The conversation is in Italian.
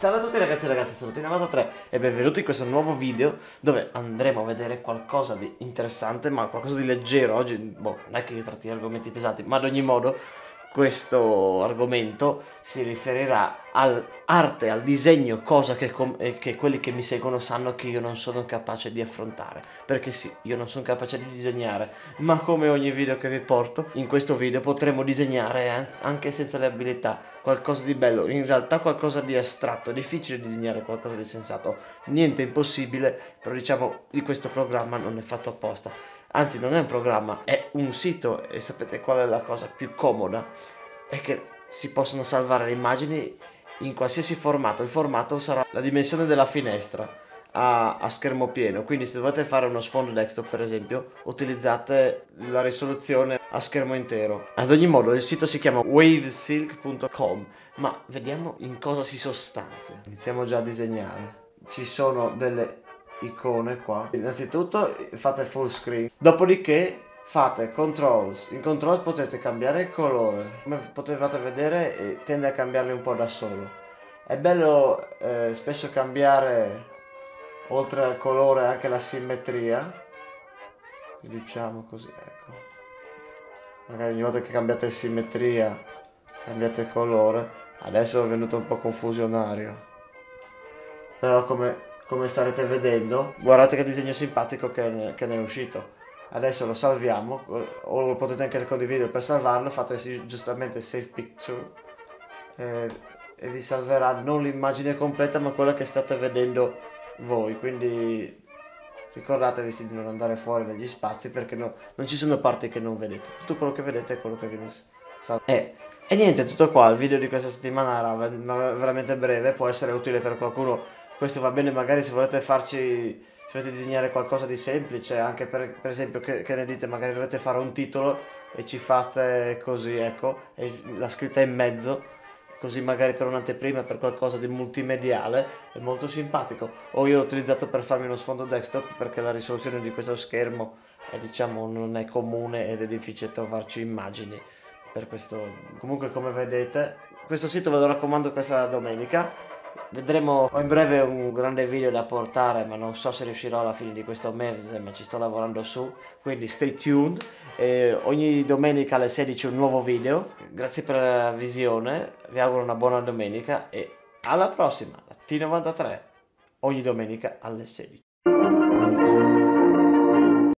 Salve a tutti ragazzi e ragazze, sono T93 e benvenuti in questo nuovo video dove andremo a vedere qualcosa di interessante ma qualcosa di leggero. Oggi, boh, non è che io tratti argomenti pesanti, ma ad ogni modo questo argomento si riferirà all'arte, al disegno, cosa che, che, quelli che mi seguono sanno che io non sono capace di affrontare. Perché sì, io non sono capace di disegnare, ma come ogni video che vi porto, in questo video potremo disegnare anche senza le abilità qualcosa di bello, in realtà qualcosa di astratto, difficile disegnare qualcosa di sensato, niente impossibile, però diciamo di questo programma non è fatto apposta anzi non è un programma, è un sito e sapete qual è la cosa più comoda? È che si possono salvare le immagini in qualsiasi formato, il formato sarà la dimensione della finestra a, a schermo pieno, quindi se dovete fare uno sfondo desktop per esempio utilizzate la risoluzione a schermo intero. Ad ogni modo il sito si chiama wavesilk.com, ma vediamo in cosa si sostanzia. Iniziamo già a disegnare. Ci sono delle icone qua. Innanzitutto fate full screen, dopodiché fate controls. In controls potete cambiare il colore. Come potevate vedere tende a cambiarli un po' da solo. È bello eh, spesso cambiare oltre al colore anche la simmetria. Diciamo così, ecco. Magari ogni volta che cambiate simmetria cambiate colore. Adesso è venuto un po' confusionario. Però come come starete vedendo. Guardate che disegno simpatico che che ne, è uscito. Adesso lo salviamo, o lo potete anche condividere per salvarlo, fate giustamente save picture eh, e vi salverà non l'immagine completa ma quella che state vedendo voi, quindi ricordatevi di non andare fuori dagli spazi perché no, non ci sono parti che non vedete, tutto quello che vedete è quello che viene salvato. Eh, e niente, tutto qua, il video di questa settimana era veramente breve, può essere utile per qualcuno questo va bene magari se volete farci se volete disegnare qualcosa di semplice anche per, per esempio che, che, ne dite magari dovete fare un titolo e ci fate così ecco la scritta in mezzo così magari per un'anteprima per qualcosa di multimediale è molto simpatico. O io l'ho utilizzato per farmi uno sfondo desktop perché la risoluzione di questo schermo è, diciamo non è comune ed è difficile trovarci immagini per questo. Comunque come vedete questo sito ve lo raccomando questa domenica Vedremo in breve un grande video da portare, ma non so se riuscirò alla fine di questo mese, ma ci sto lavorando su, quindi stay tuned. E ogni domenica alle 16 un nuovo video. Grazie per la visione, vi auguro una buona domenica e alla prossima, T93, ogni domenica alle 16.